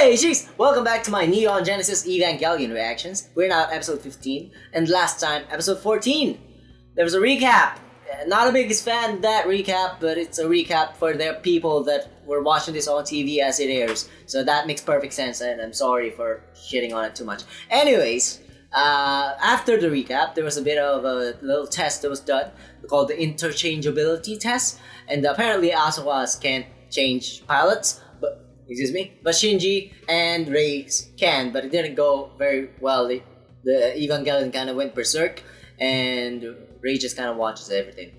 Hey, jeez! Welcome back to my Neon Genesis Evangelion reactions. We're now at episode 15, and last time, episode 14. There was a recap. Uh, Not a biggest fan of that recap, but it's a recap for the people that were watching this on TV as it airs. So that makes perfect sense, and I'm sorry for shitting on it too much. Anyways, uh, after the recap, there was a bit of a little test that was done called the interchangeability test, and apparently Asuka's can't change pilots, excuse me, but Shinji and Rei can, but it didn't go very well. The, the Evangelion kind of went berserk, and Rei just kind of watches everything.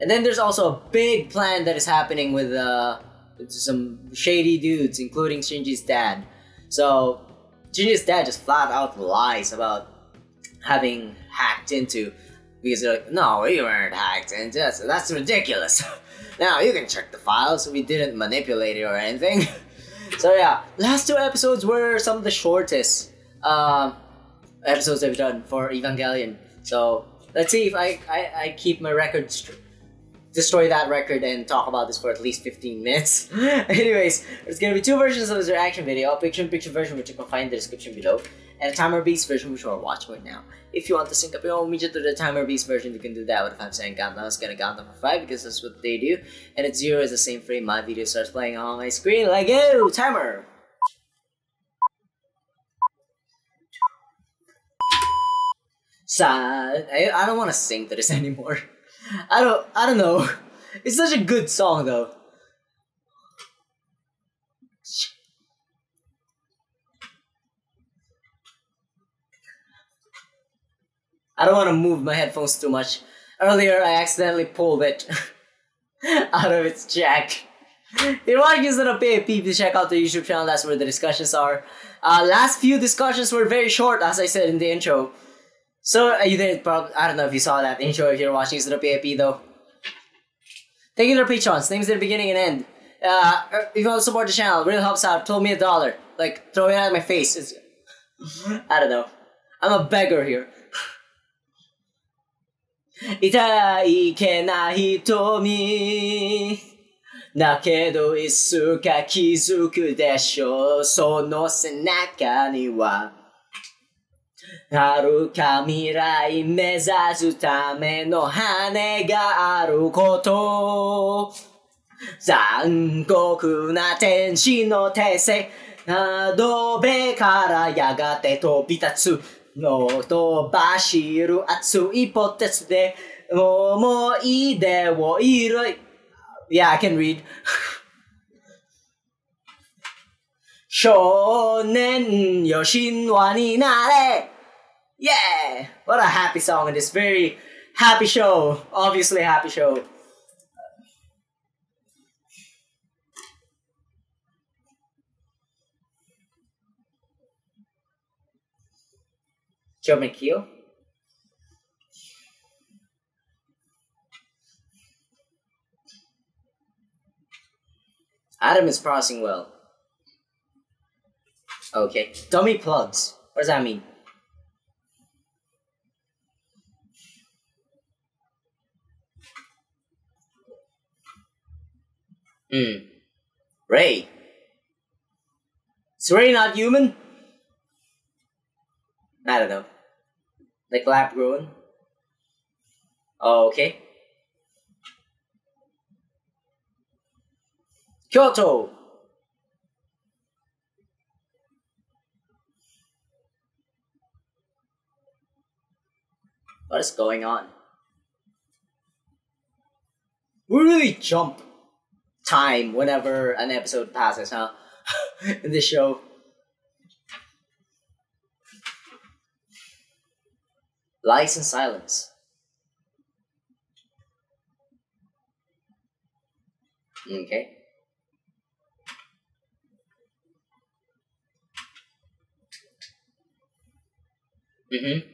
And then there's also a big plan that is happening with uh, some shady dudes, including Shinji's dad. So Shinji's dad just flat out lies about having hacked into because they're like, no, we weren't hacked into. That's, that's ridiculous. now you can check the files. We didn't manipulate it or anything. so yeah, last two episodes were some of the shortest um, episodes I've done for Evangelion. So let's see if I I, I keep my record. Str- destroy that record and talk about this for at least 15 minutes. Anyways, there's gonna be two versions of this reaction video, a picture-in-picture version which you can find in the description below, and a timer-based version which we're watching right now. If you want to sync up your own media to the timer-based version, you can do that with a 5 second countdown. It's gonna count down for 5 because that's what they do, and at 0 is the same frame my video starts playing on my screen. Like, go! Timer! Sad. I, I don't want to sing to this anymore. I don't I don't know. It's such a good song though. I don't want to move my headphones too much. Earlier I accidentally pulled it out of its jack. If you want to use it up here, please check out the YouTube channel, that's where the discussions are. Uh, last few discussions were very short, as I said in the intro. So uh, you didn't probably I don't know if you saw that intro if you're watching Zero PAP though. Thank you to our patrons. Names at the beginning and end. Uh, if you want to support the channel, it really helps out. Throw me a dollar. Like throw it at my face. I don't know. I'm a beggar here. 痛いけない瞳。だけどいつか気づくでしょう。その背中には。遥か未来目指すための羽があること。残酷な天使の手勢。窓辺からやがて飛び立つ。のと走る熱いポテツで思い出をいる Yeah, I can read. 少年よ神話になれ Yeah! What a happy song in this very happy show. Obviously, a happy show. Joe McKeel? Adam is processing well. Okay. Dummy plugs. What does that mean? Hmm. Rei. Is Rei not human? I don't know. Like lab grown? Okay. Kyoto! What is going on? We really jump time whenever an episode passes, huh? In this show. Lies and silence. Okay. Mm-hmm.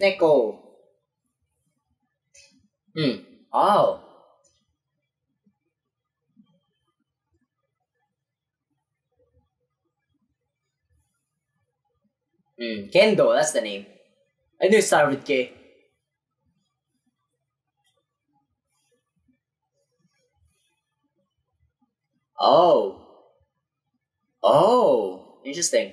Neko. Hmm. Oh. Mm, Kendo, that's the name. I knew it started with K. Oh. Oh, interesting.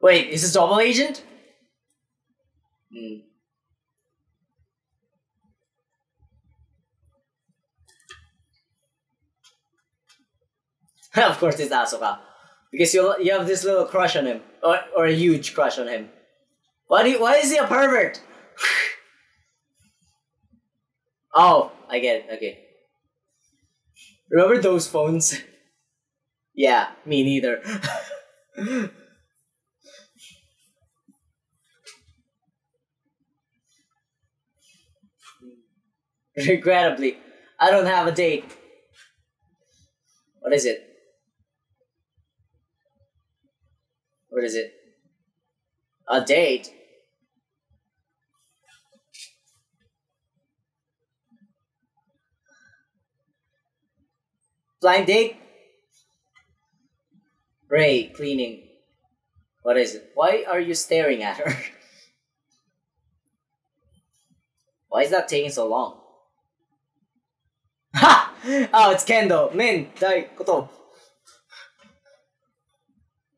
Wait, is this double agent? Hmm. of course, it's Asuka. Because you you have this little crush on him, or, or a huge crush on him. Why do you, why is he a pervert? oh, I get it. Okay. Remember those phones? yeah, me neither. Regrettably, I don't have a date. What is it? What is it? A date? Blind date? Rei, cleaning. What is it? Why are you staring at her? Why is that taking so long? Ha! Oh, it's Kendo. Min, dai, koto.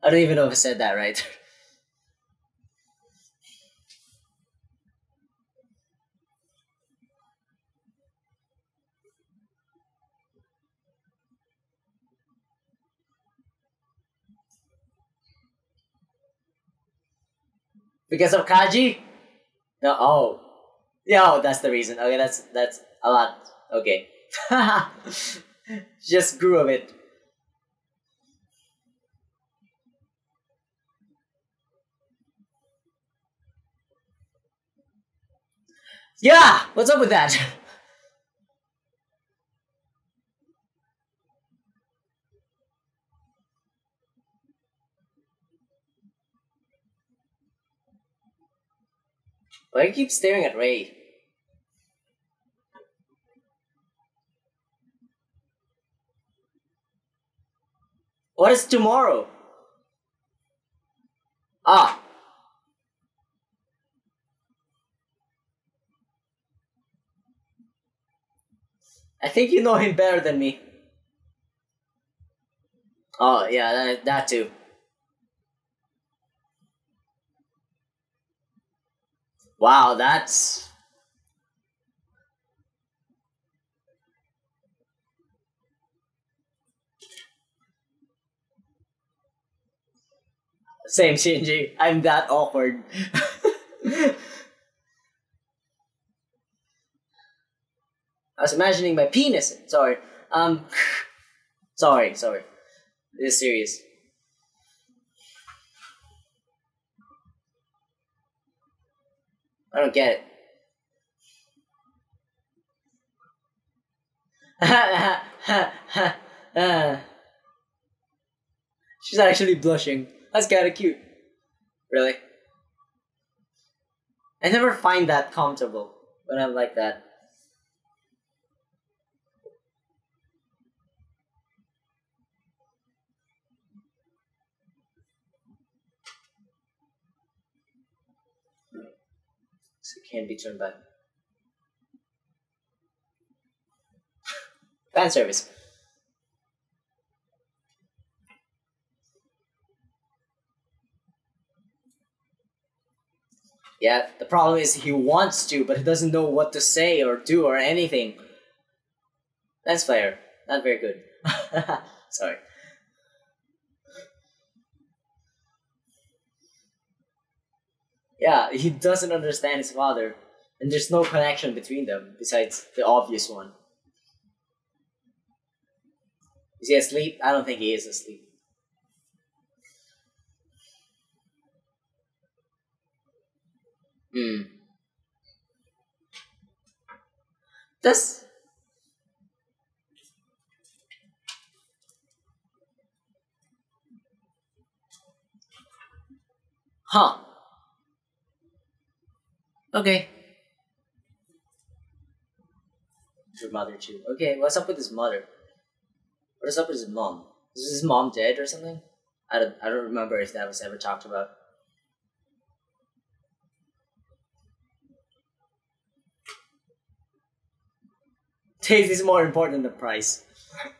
I don't even know if I said that right. because of Kaji? No, oh. Yeah, oh, that's the reason. Okay, that's that's a lot. Okay. Just grew a bit. Yeah, what's up with that? Why do you keep staring at Rei? What is tomorrow? Ah. I think you know him better than me. Oh, yeah, that, that too. Wow, that's Same Shinji. I'm that awkward. I was imagining my penis. Sorry. Um. Sorry, sorry. This is serious. I don't get it. She's actually blushing. That's kind of cute. Really? I never find that comfortable when I'm like that. So it can't be turned back. Fan service. Yeah, the problem is he wants to, but he doesn't know what to say or do or anything. That's fair. Not very good. Sorry. Yeah, he doesn't understand his father, and there's no connection between them besides the obvious one. Is he asleep? I don't think he is asleep. Hmm. This. Huh. Okay. Your mother too. Okay, what's up with his mother? What is up with his mom? Is his mom dead or something? I don't I don't remember if that was ever talked about. Taste is more important than the price.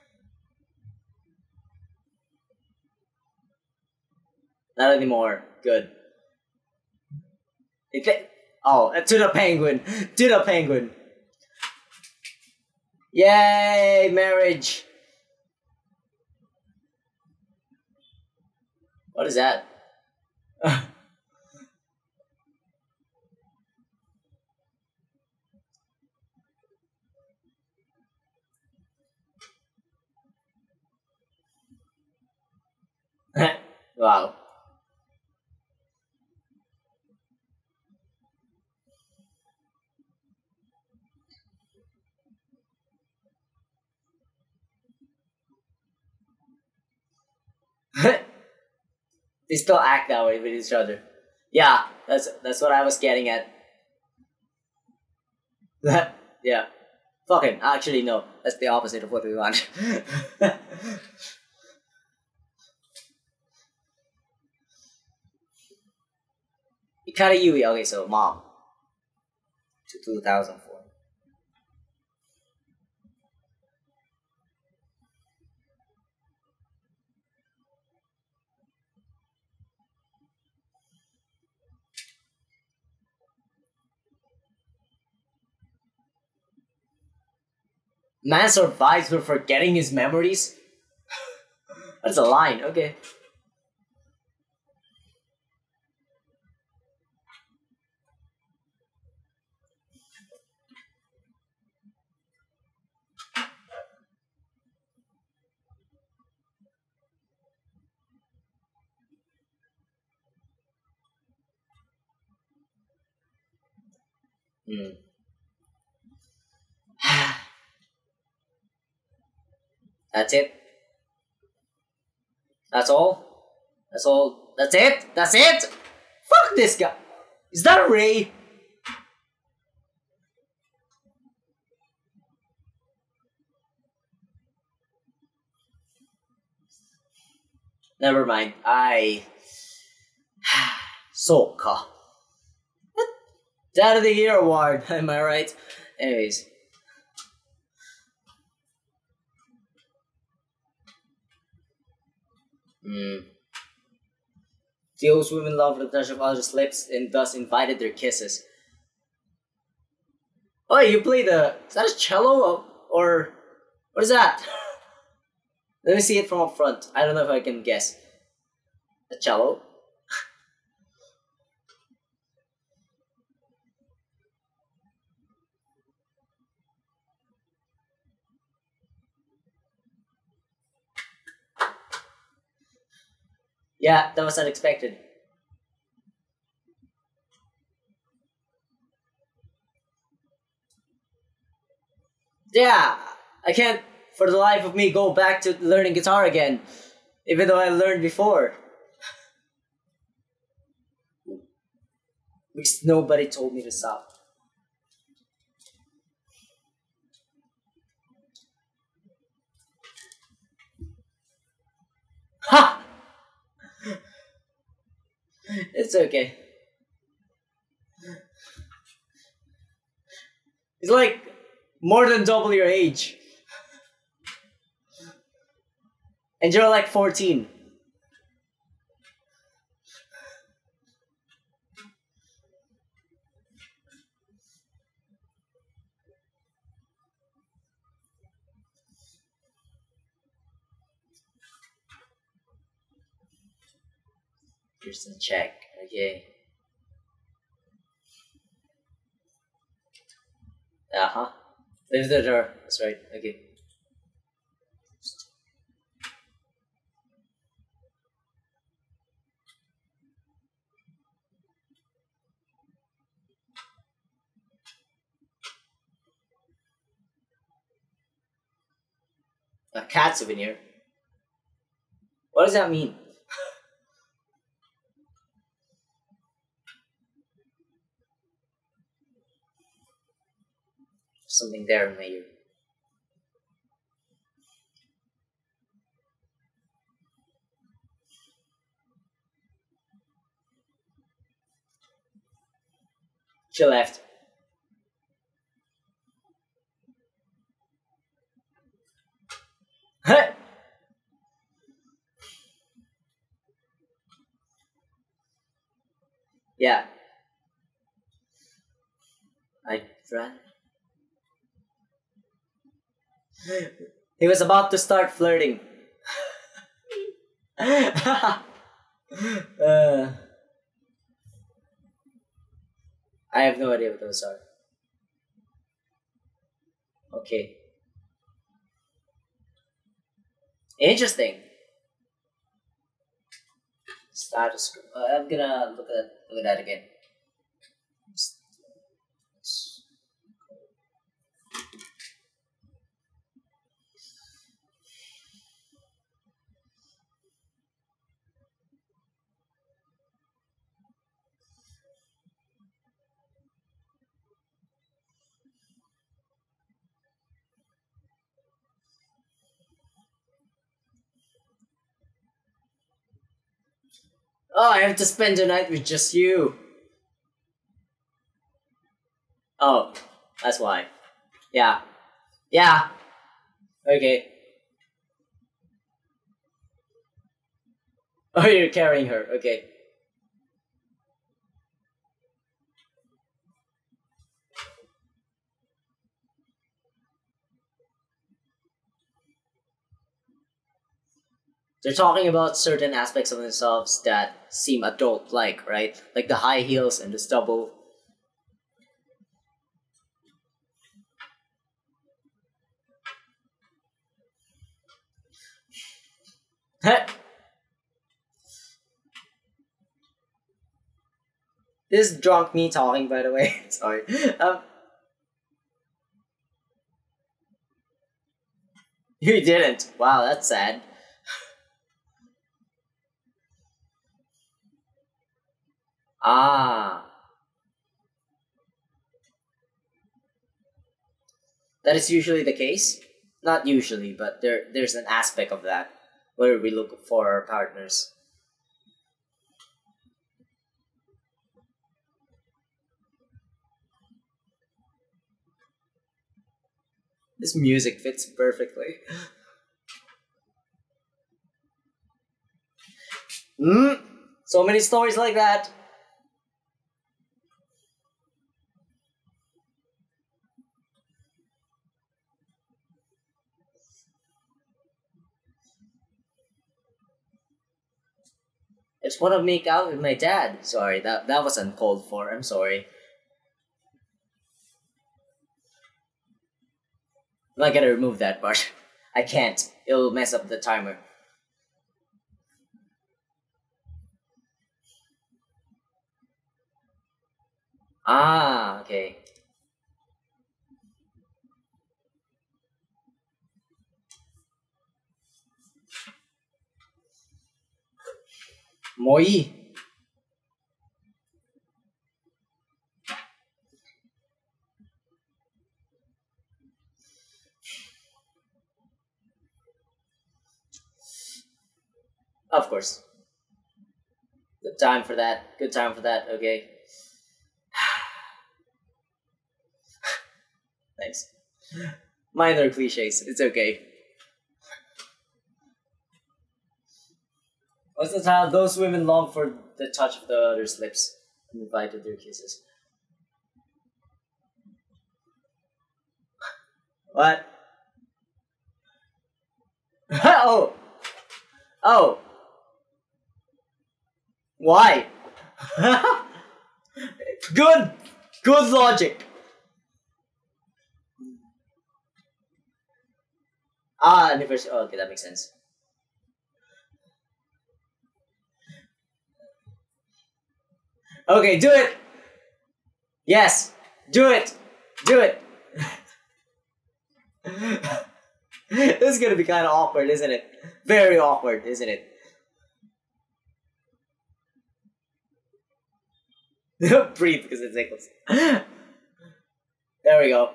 Not anymore. Good. It, oh, uh, to the penguin. To the penguin. Yay, marriage. What is that? wow. they still act that way with each other. Yeah, that's that's what I was getting at. Yeah. Fucking actually no, that's the opposite of what we want. Ikari Yui, okay, so mom. To 2004. Man survives for forgetting his memories? That's a line, okay. Hmm. That's it. That's all. That's all. That's it. That's it. Fuck this guy. Is that Rei? Never mind. I. Soka. Dad of the Year award. Am I right? Anyways. Mm. Those women love the touch of others' lips and thus invited their kisses. Oh, you play the. Is that a cello or. What is that? Let me see it from up front. I don't know if I can guess. A cello? Yeah, that was unexpected. Yeah, I can't for the life of me go back to learning guitar again, even though I learned before. Because nobody told me to stop. Ha! It's okay. It's like more than double your age. And you're like 14. The check. Okay. Uh huh. Leave the door. That's right. Okay. A cat souvenir? What does that mean? something there in my ear. She left. Huh? yeah. I ran he was about to start flirting. uh, I have no idea what those are. Okay. Interesting. Status quo. Uh, I'm gonna look at look at that again. Oh, I have to spend the night with just you. Oh, that's why. Yeah. Yeah. Okay. Oh, you're carrying her. Okay. They're talking about certain aspects of themselves that seem adult like, right? Like the high heels and the stubble. this is drunk me talking, by the way. Sorry. Um, you didn't. Wow, that's sad. Ah. That is usually the case. Not usually, but there there's an aspect of that where we look for our partners. This music fits perfectly. Hmm. So many stories like that. It's want to make out with my dad. Sorry, that that was uncalled for. I'm sorry. I'm not gonna remove that part. I can't. It'll mess up the timer. Ah, okay. Moi. Of course. Good time for that. Good time for that. Okay. Thanks. Minor cliches. It's okay. What's the title? Those women long for the touch of the other's lips and invited their kisses. What? oh! Oh! Why? good! Good logic! Ah, anniversary. Oh, okay, that makes sense. Okay, do it. Yes, do it. Do it. this is gonna be kind of awkward, isn't it? Very awkward, isn't it? Breathe because it tickles. there we go.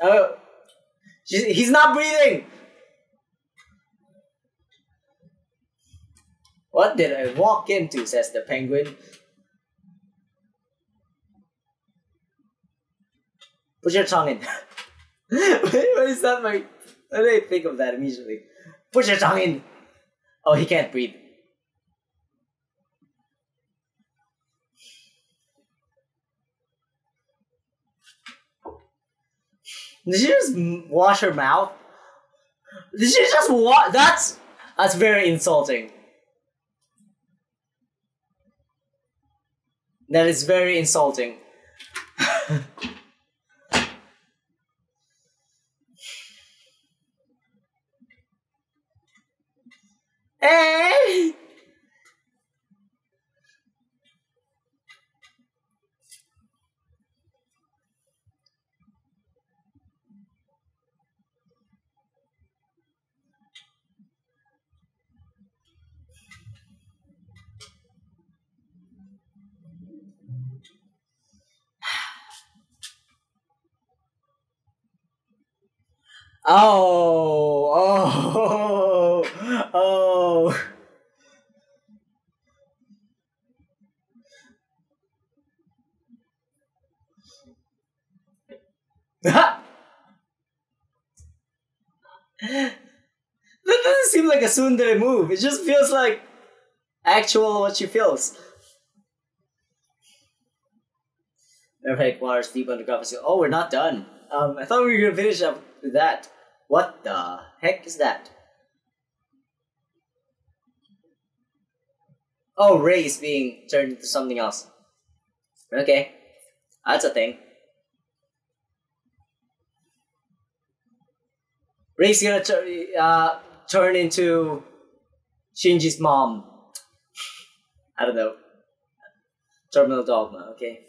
Oh, he's not breathing. What did I walk into? says the penguin. Put your tongue in. what is that? My, I didn't think of that immediately. Put your tongue in. Oh, he can't breathe. Did she just wash her mouth? Did she just wash? That's that's very insulting. That is very insulting. hey! Eh? Oh, oh, oh. that doesn't seem like a tsundere move. It just feels like actual what she feels. Had water deep underground. Oh, we're not done. Um, I thought we were gonna finish up with that. What the heck is that? Oh, Rei is being turned into something else. Okay, that's a thing. Rei's gonna uh, turn into Shinji's mom. I don't know. Terminal Dogma, okay.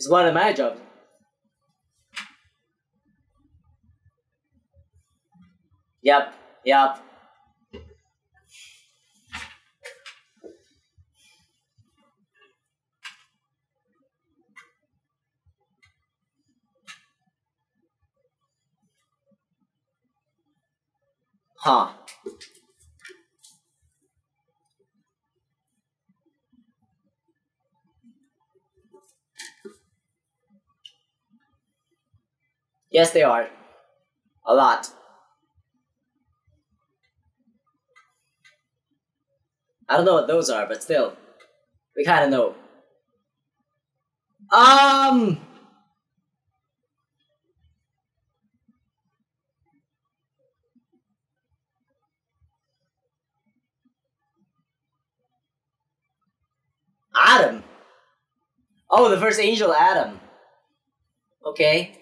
It's one of my jobs. Yep, yep. Huh. Yes, they are. A lot. I don't know what those are, but still. We kind of know. Um. Adam. Oh, the first angel, Adam. Okay.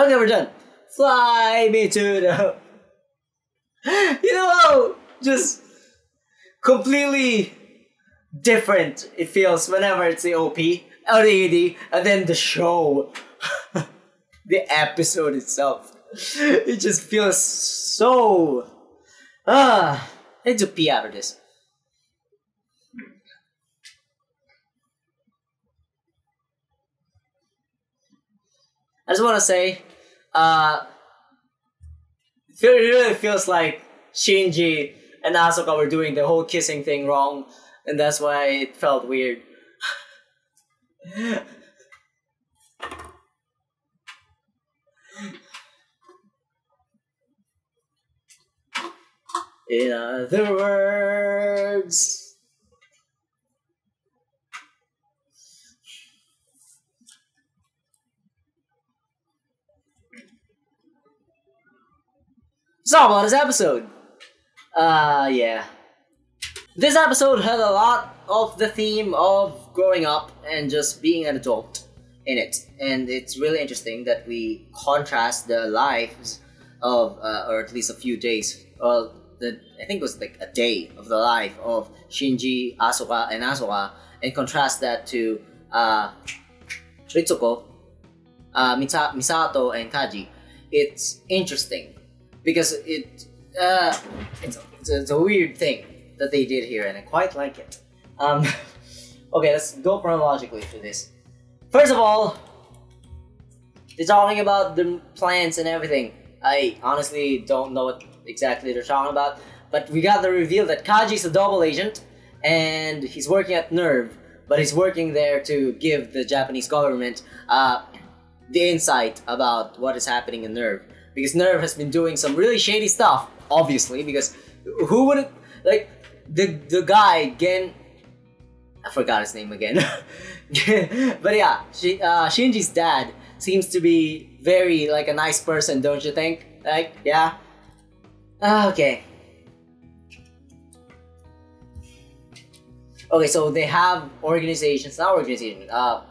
Okay, we're done. Fly me to the. You know, just completely different it feels whenever it's the OP or the and then the show, the episode itself. It just feels so. Ah, I need to pee out of this. I just want to say, uh, it really feels like Shinji and Asuka were doing the whole kissing thing wrong, and that's why it felt weird. In other words, so about this episode. Uh, yeah. This episode had a lot of the theme of growing up and just being an adult in it, and it's really interesting that we contrast the lives of, uh, or at least a few days, well, the I think it was like a day of the life of Shinji, Asuka, and Asuka, and contrast that to uh, Ritsuko, uh, Misato, and Kaji. It's interesting because it uh, it's, a, it's, it's a weird thing that they did here, and I quite like it. Um, Okay, let's go chronologically for this. First of all, they're talking about the plants and everything. I honestly don't know what exactly they're talking about, but we got the reveal that Kaji's a double agent and he's working at NERV, but he's working there to give the Japanese government uh, the insight about what is happening in NERV. Because NERV has been doing some really shady stuff, obviously, because who would like the the guy Gen I forgot his name again. but yeah, she, uh, Shinji's dad seems to be very like a nice person, don't you think? Like, yeah. Ah, okay. Okay, so they have organizations, not organizations, uh,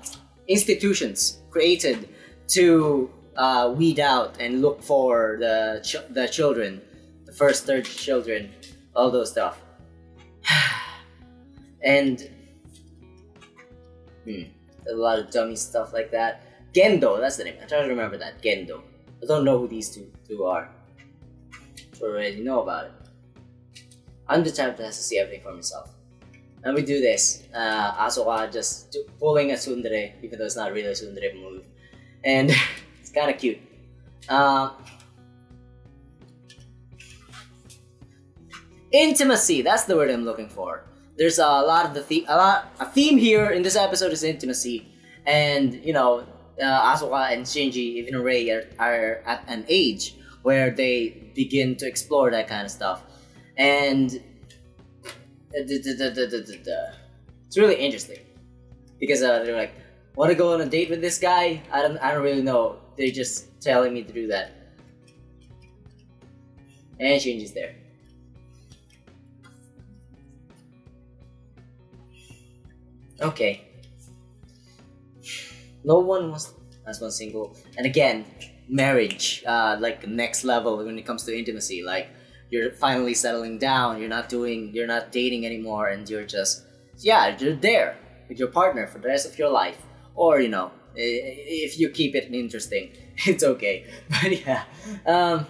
institutions created to uh, weed out and look for the ch- the children, the first third children, all those stuff. and hmm, a lot of dummy stuff like that. Gendo, that's the name. I try to remember that. Gendo. I don't know who these two two are. I already know about it. I'm the type that has to see everything for himself. And we do this. Uh, Asuka just pulling a tsundere, even though it's not really a tsundere move. And kind of cute. Uh, intimacy, that's the word I'm looking for. There's a lot of the theme, a lot, a theme here in this episode is intimacy. And, you know, uh, Asuka and Shinji, even Rei, are, are at an age where they begin to explore that kind of stuff. And it's really interesting because uh, they're like, "Want to go on a date with this guy?" I don't, I don't really know. They're just telling me to do that, and Shinji's there. Okay. No one was as one single, and again, marriage, uh, like next level when it comes to intimacy, like you're finally settling down you're not doing you're not dating anymore and you're just yeah you're there with your partner for the rest of your life or you know if you keep it interesting it's okay. But yeah um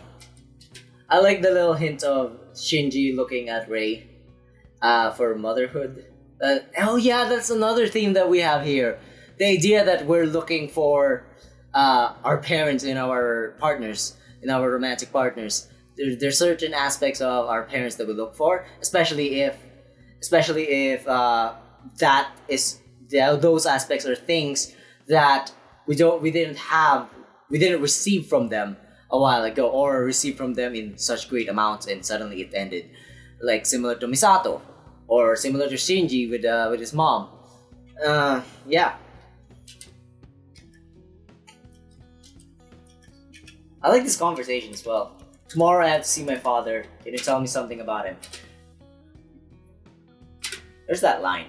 i like the little hint of shinji looking at rei uh, for motherhood. Uh, oh yeah that's another theme that we have here. The idea that we're looking for uh, our parents in our partners in our romantic partners. There, there's certain aspects of our parents that we look for, especially if, especially if uh, that is those aspects are things that we don't we didn't have we didn't receive from them a while ago or receive from them in such great amounts and suddenly it ended like similar to Misato or similar to Shinji with uh, with his mom uh, yeah I like this conversation as well Tomorrow I have to see my father. Can you tell me something about him? There's that line.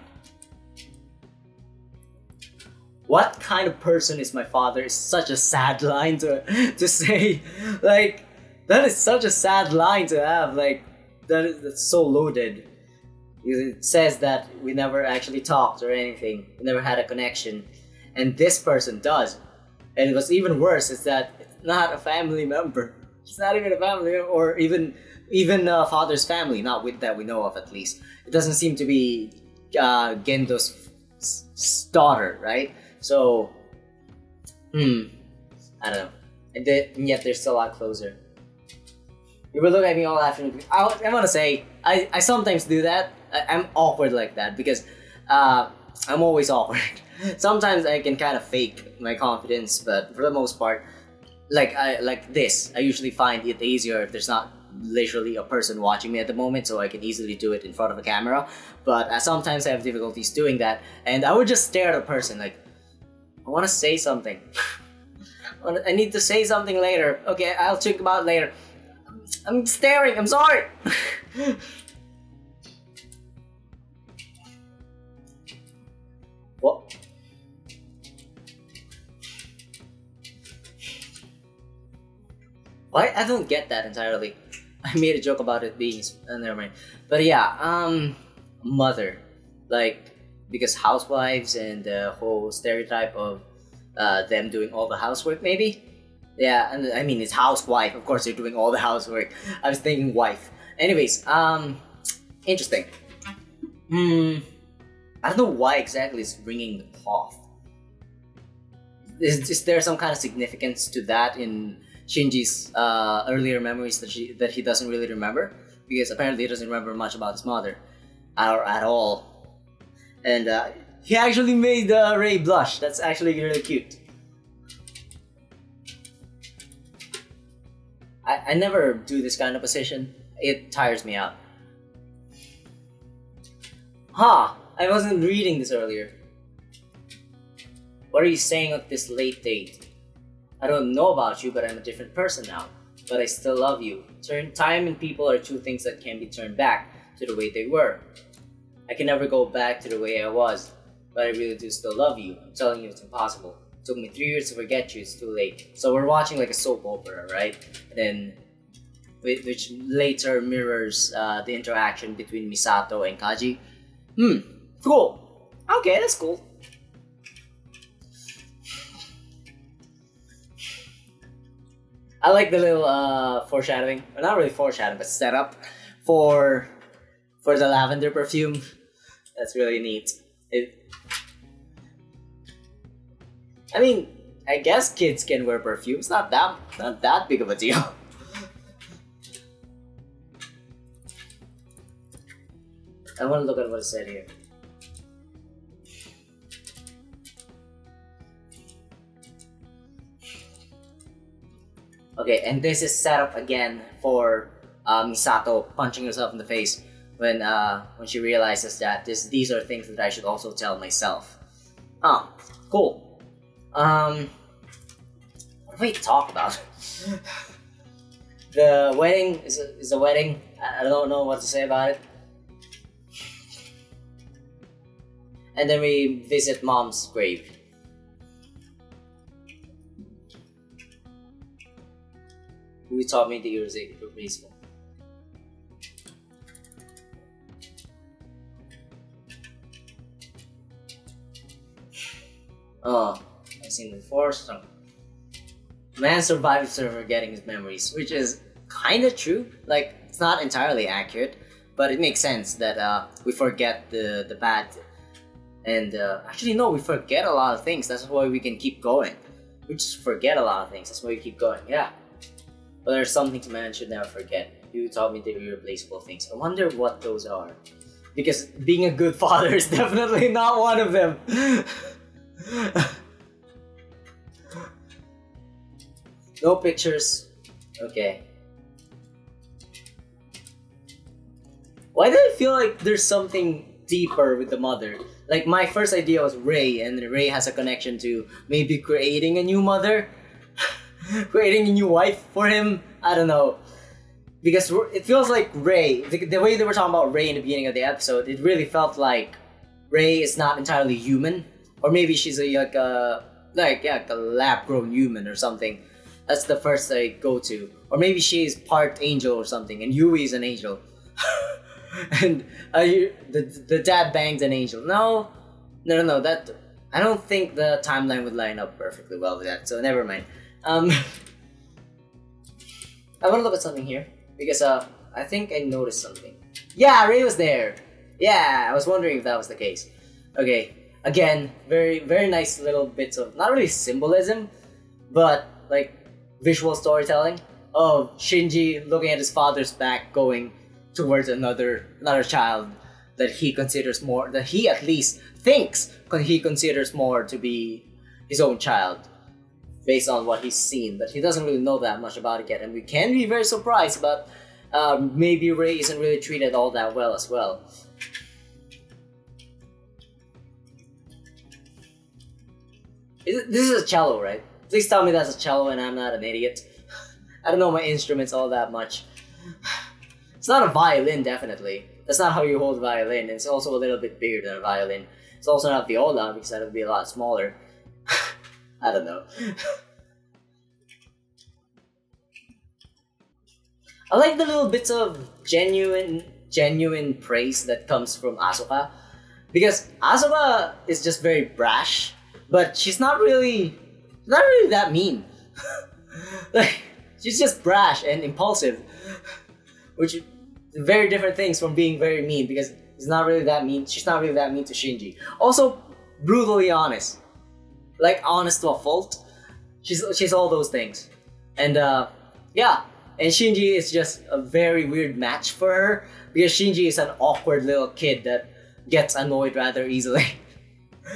What kind of person is my father is such a sad line to to say. Like that is such a sad line to have. Like that is that's so loaded. It says that we never actually talked or anything. We never had a connection. And this person does. And what's even worse is that it's not a family member. It's not even a family, member, or even even uh, father's family, not with that we know of at least. It doesn't seem to be uh, Gendo's daughter, right? So, hmm, I don't know. And, and yet they're still a lot closer. You will look at me all afternoon. I, I want to say, I, I sometimes do that. I, am awkward like that because uh, I'm always awkward. sometimes I can kind of fake my confidence, but for the most part, like I like this. I usually find it easier if there's not literally a person watching me at the moment, so I can easily do it in front of a camera. But uh, sometimes I have difficulties doing that, and I would just stare at a person like, I want to say something. I need to say something later. Okay, I'll think about later. I'm staring. I'm sorry. what? Why? I don't get that entirely. I made a joke about it being uh, never mind. But yeah, um, mother, like because housewives and the whole stereotype of uh, them doing all the housework, maybe. Yeah, and I mean it's housewife. Of course, they're doing all the housework. I was thinking wife. Anyways, um, interesting. Hmm. I don't know why exactly it's ringing the cloth. Is, is there some kind of significance to that in Shinji's uh, earlier memories that she that he doesn't really remember? Because apparently he doesn't remember much about his mother, or at all. And uh, he actually made uh, Rei blush. That's actually really cute. I, I never do this kind of position. It tires me out. Huh, I wasn't reading this earlier. What are you saying at this late date? I don't know about you, but I'm a different person now. But I still love you. Turn time and people are two things that can be turned back to the way they were. I can never go back to the way I was, but I really do still love you. I'm telling you it's impossible. It took me three years to forget you, it's too late. So we're watching like a soap opera, right? And then which later mirrors uh, the interaction between Misato and Kaji. Hmm, cool. Okay, that's cool. I like the little uh, foreshadowing, or not really foreshadowing, but setup for for the lavender perfume. That's really neat. It, I mean, I guess kids can wear perfume. It's not that not that big of a deal. I want to look at what it said here. Okay, and this is set up again for uh, Misato punching herself in the face when uh, when she realizes that this these are things that I should also tell myself. Oh, cool. Um, what do we talk about? the wedding is a, is a wedding. I don't know what to say about it. And then we visit mom's grave. who taught me the irreplaceable. Oh, I've seen before. So. Man survived server getting his memories, which is kind of true. Like, it's not entirely accurate, but it makes sense that uh, we forget the, the bad. And uh, actually, no, we forget a lot of things. That's why we can keep going. We just forget a lot of things. That's why we keep going. Yeah. But there's something to man should never forget. You taught me the irreplaceable things. I wonder what those are. Because being a good father is definitely not one of them. no pictures. Okay. Why do I feel like there's something deeper with the mother? Like my first idea was Rei, and Rei has a connection to maybe creating a new mother creating a new wife for him. I don't know. Because it feels like Rei, the, the way they were talking about Rei in the beginning of the episode, it really felt like Rei is not entirely human. Or maybe she's a, like a, like, yeah, like a lab grown human or something. That's the first I go to. Or maybe she's part angel or something, and Yui is an angel. and uh, the, the dad banged an angel. No, no, no, no. That I don't think the timeline would line up perfectly well with that. So never mind. Um, I want to look at something here because uh, I think I noticed something. Yeah, Rei was there. Yeah, I was wondering if that was the case. Okay, again, very very nice little bits of not really symbolism, but like visual storytelling of Shinji looking at his father's back, going towards another another child that he considers more that he at least thinks he considers more to be his own child based on what he's seen, but he doesn't really know that much about it yet, and we can be very surprised, but um, maybe Rei isn't really treated all that well as well. This is a cello, right? Please tell me that's a cello and I'm not an idiot. I don't know my instruments all that much. It's not a violin, definitely. That's not how you hold a violin. It's also a little bit bigger than a violin. It's also not viola because that would be a lot smaller. I don't know. I like the little bits of genuine genuine praise that comes from Asuka. Because Asuka is just very brash, but she's not really not really that mean. like she's just brash and impulsive. Which very different things from being very mean because He's not really that mean. She's not really that mean to Shinji. Also, brutally honest, like honest to a fault. She's she's all those things, and uh, yeah. And Shinji is just a very weird match for her because Shinji is an awkward little kid that gets annoyed rather easily.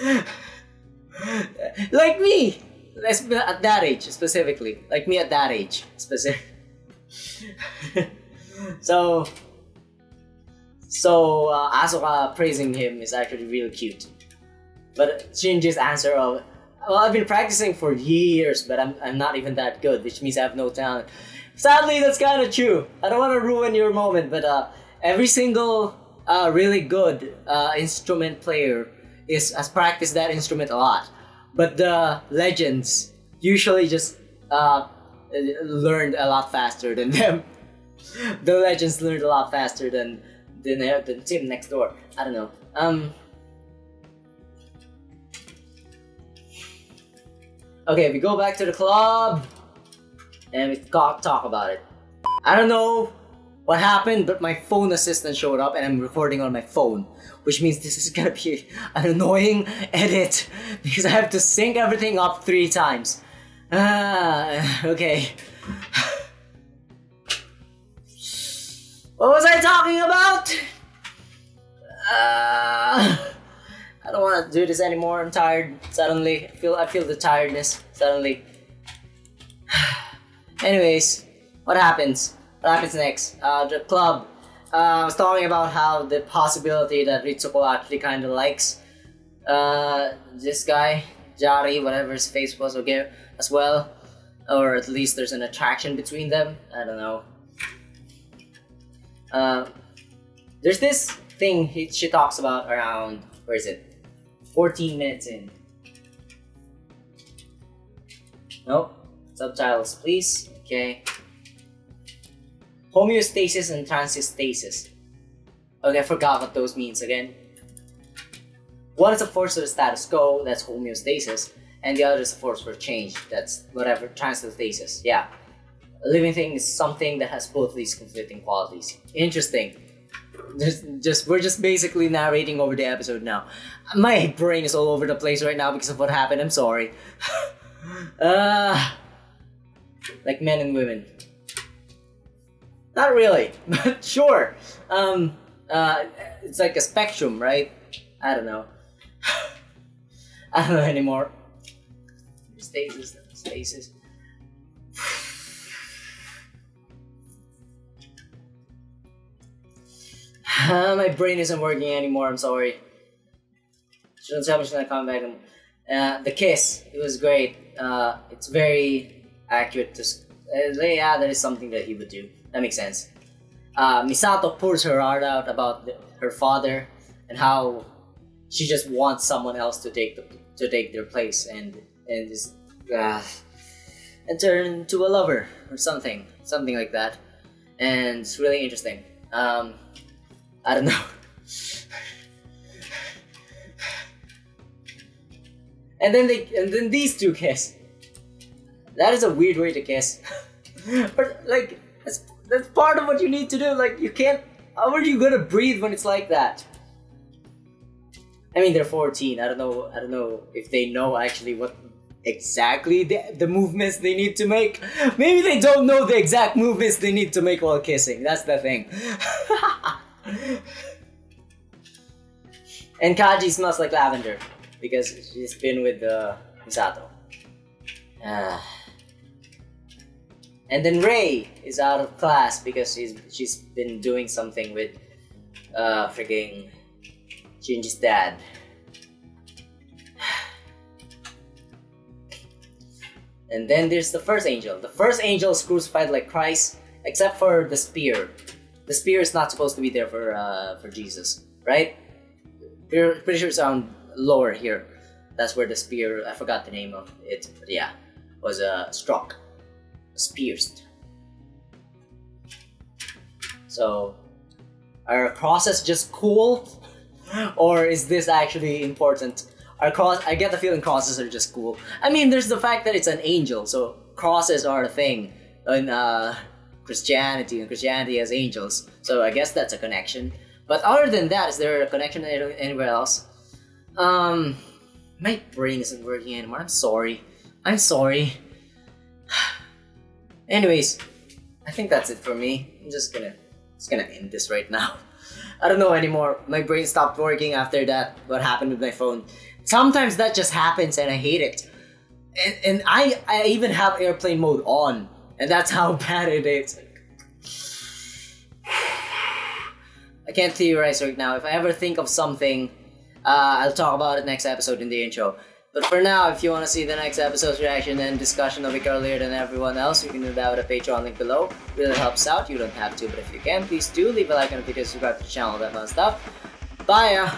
like me, at that age specifically. Like me at that age specific. so, so uh, Asuka praising him is actually really cute. But Shinji's answer of, well, I've been practicing for years, but I'm, I'm not even that good, which means I have no talent. Sadly, that's kind of true. I don't want to ruin your moment, but uh, every single uh, really good uh, instrument player is has practiced that instrument a lot. But the legends usually just uh, learned a lot faster than them. the legends learned a lot faster than than the team next door. I don't know. Um. Okay, we go back to the club and we got talk about it. I don't know what happened, but my phone assistant showed up and I'm recording on my phone, which means this is gonna be an annoying edit because I have to sync everything up three times. Ah, okay. What was I talking about? Uh, I don't want to do this anymore. I'm tired. Suddenly, I feel I feel the tiredness suddenly. Anyways, what happens? Happens next? Uh, the club. Uh, I was talking about how the possibility that Ritsuko actually kind of likes uh, this guy, Jari, whatever his face was, okay, as well. Or at least there's an attraction between them. I don't know. Uh, there's this thing he, she talks about around, where is it? 14 minutes in. Nope. Subtitles, please. Okay. Homeostasis and transiostasis. Okay, I forgot what those means again. One is a force for the status quo, that's homeostasis, and the other is a force for change, that's whatever, transiostasis. Yeah. A living thing is something that has both these conflicting qualities. Interesting. Just, just we're just basically narrating over the episode now. My brain is all over the place right now because of what happened. I'm sorry. uh, like men and women. Not really, but sure. Um, uh, it's like a spectrum, right? I don't know. I don't know anymore. Stasis, stasis. my brain isn't working anymore. I'm sorry. Shouldn't tell me she's gonna come back. Uh, the kiss, it was great. Uh, it's very accurate. To, uh, yeah, that is something that he would do. That makes sense. Uh, Misato pours her heart out about the, her father and how she just wants someone else to take the, to take their place and and just uh, and turn into a lover or something, something like that. And it's really interesting. Um, I don't know. and then they and then these two kiss. That is a weird way to kiss. but like that's part of what you need to do. Like you can't how are you gonna breathe when it's like that? I mean they're 14. I don't know I don't know if they know actually what exactly the, the movements they need to make. Maybe they don't know the exact movements they need to make while kissing. That's the thing. and Kaji smells like lavender because she's been with uh, Misato. Uh, and then Rei is out of class because she's she's been doing something with uh freaking Shinji's dad. And then there's the first angel. The first angel is crucified like Christ, except for the spear. The spear is not supposed to be there for uh, for Jesus, right? We're pretty sure it's on lower here. That's where the spear. I forgot the name of it, but yeah, was uh, struck, pierced. So, are crosses just cool, or is this actually important? Cross? I get the feeling crosses are just cool. I mean, there's the fact that it's an angel, so crosses are a thing in uh, Christianity, and Christianity has angels. So I guess that's a connection. But other than that, is there a connection anywhere else? Um, my brain isn't working anymore. I'm sorry. I'm sorry. Anyways, I think that's it for me. I'm just gonna just gonna end this right now. I don't know anymore. My brain stopped working after that. What happened with my phone? Sometimes that just happens, and I hate it. And, and I I even have airplane mode on, and that's how bad it is. I can't theorize right now. If I ever think of something, uh, I'll talk about it next episode in the intro. But for now, if you want to see the next episode's reaction and discussion a week earlier than everyone else, you can do that with a Patreon link below. Really helps out. You don't have to, but if you can, please do leave a like on the video, subscribe to the channel, that fun stuff. Bye.